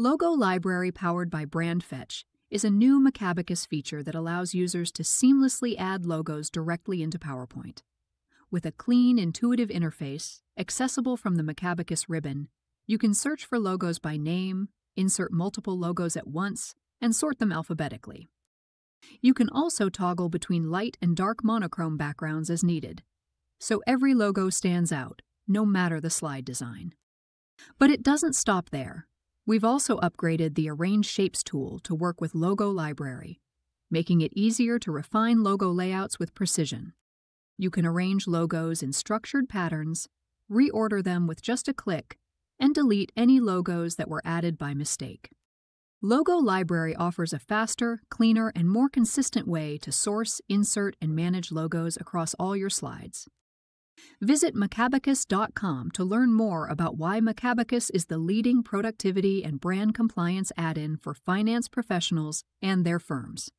Logo Library powered by BrandFetch is a new Macabacus feature that allows users to seamlessly add logos directly into PowerPoint. With a clean, intuitive interface, accessible from the Macabacus ribbon, you can search for logos by name, insert multiple logos at once, and sort them alphabetically. You can also toggle between light and dark monochrome backgrounds as needed, so every logo stands out, no matter the slide design. But it doesn't stop there. We've also upgraded the Arrange Shapes tool to work with Logo Library, making it easier to refine logo layouts with precision. You can arrange logos in structured patterns, reorder them with just a click, and delete any logos that were added by mistake. Logo Library offers a faster, cleaner, and more consistent way to source, insert, and manage logos across all your slides. Visit Macabacus.com to learn more about why Macabacus is the leading productivity and brand compliance add in for finance professionals and their firms.